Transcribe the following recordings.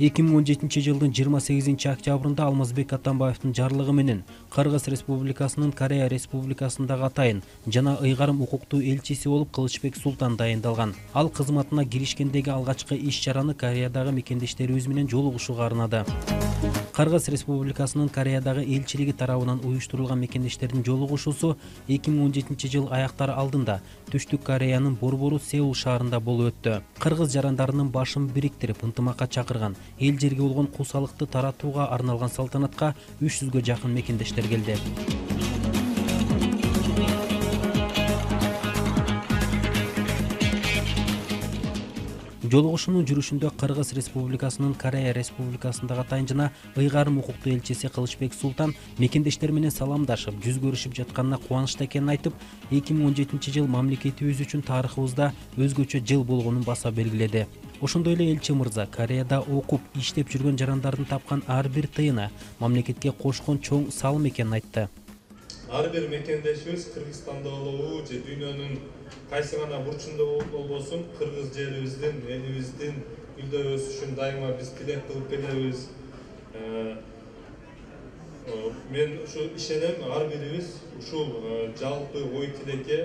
эки миң он жетинчи жылдын жыйырма сегизинчи октябрында алмазбек атамбаевдин жарлыгы менен кыргыз республикасынын корея республикасындагы атайын жана ыйгарым укуктуу элчиси болуп кылычбек султан дайындалган. Ал кызматына киришкендеги алгачкы иш чараны кореядагы мекендештерибиз менен жолугушууга арнады кыргыз республикасынын кореядагы элчилиги тарабынан уюштурулган мекендештердин жолугушуусу эки миң он жетинчи жыл аяктар алдында түштүк кореянын борбору сеул шаарында болуп өттү. Кыргыз жарандарынын башын бириктирип ынтымакка чакырган эл жерге болгон куусалыкты таратууга арналган салтанатка үч жүзгө жакын мекендештер келди жолугушуунун жүрүшүндө кыргыз республикасынын корея республикасындагы атайын жана ыйгарым укуктуу элчиси кылычбек султан мекендештер менен саламдашып жүз көрүшүп жатканына кубанычта экенин айтып эки миң он жетинчи жыл мамлекетибиз үчүн тарыхыбызда өзгөчө жыл болгонун баса белгиледи. Ошондой эле элчи мырза кореяда окуп иштеп жүргөн жарандардын тапкан ар бир тыйыны мамлекетке кошкон чоң салым экенин айтты. Ар бир мекендешибиз кыргызстанда болобу же дүйнөнүн кайсы гана бурчунда болбосун кыргыз жерибиздин элибиздин гүлдөп өсүшүн дайыма биз тилек кылып келебиз э, мен ушу ишенем ар бирибиз ушул э, жалпы ой тилекке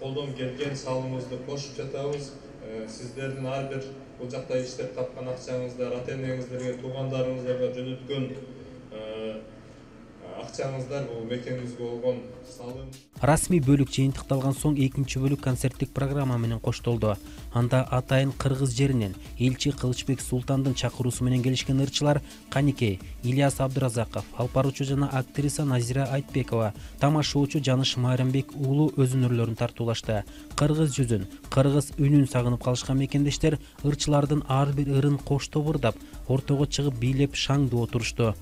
колдон келген салымыбызды кошуп жатабыз э, сиздердин ар бир бул жакта иштеп тапкан акчаңыздар ата энеңиздерге туугандарыңыздарга жөнөткөн акчаңыздар бул мекенибизге болгон салым. Расмий бөлүк жыйынтыкталган соң экинчи бөлүк концерттик программа менен коштолду. Анда атайын кыргыз жеринен элчи кылычбек султандын чакыруусу менен келишкен ырчылар каникей ильяс абдыразаков алып баруучу жана актриса назира айтбекова тамашоочу жаныш майрамбек уулу өз өнөрлөрүн тартуулашты. Кыргыз жүзүн кыргыз үнүн сагынып калышкан мекендештер ырчылардын ар бир ырын коштобурдап ортого чыгып бийлеп шаңдуу отурушту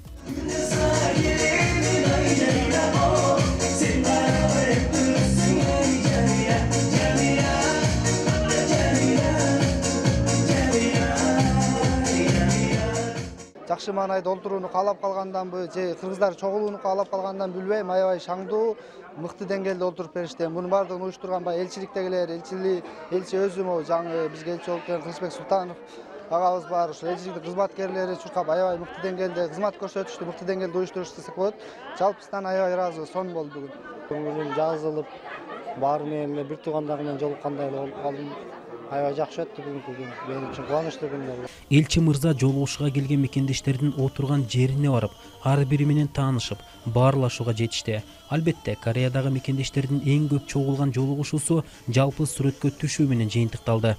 жакшы маанайда олтурууну каалап калганданбы же кыргыздар чогулууну каалап калгандан билбейм аябай шаңдуу мыкты деңгээлде олтуруп беришти эми мунун баардыгын уюштурган баягы элчиликтегилер элчи элчи өзү могу жаңы бизге элчи болуп келген кылычбек султанов агабыз бар ушул элчиликтин кызматкерлери чуркап аябай мыкты деңгээлде кызмат көрсөтүштү мыкты деңгээлде уюштурушты десек болот жалпысынан аябай ыраазыбыз сонун болду бүгүн көңүлүм жазылып баары менен эле бир туугандар менен жолуккандай болуп калдым аябай жакшы өттү бүгүнкү күн. Мен үчүн кубанычтуу күн болду элчи мырза жолугушууга келген мекендештердин отурган жерине барып ар бири менен таанышып баарлашууга жетишти. Албетте кореядагы мекендештердин эң көп чогулган жолугушуусу жалпы сүрөткө түшүү менен жыйынтыкталды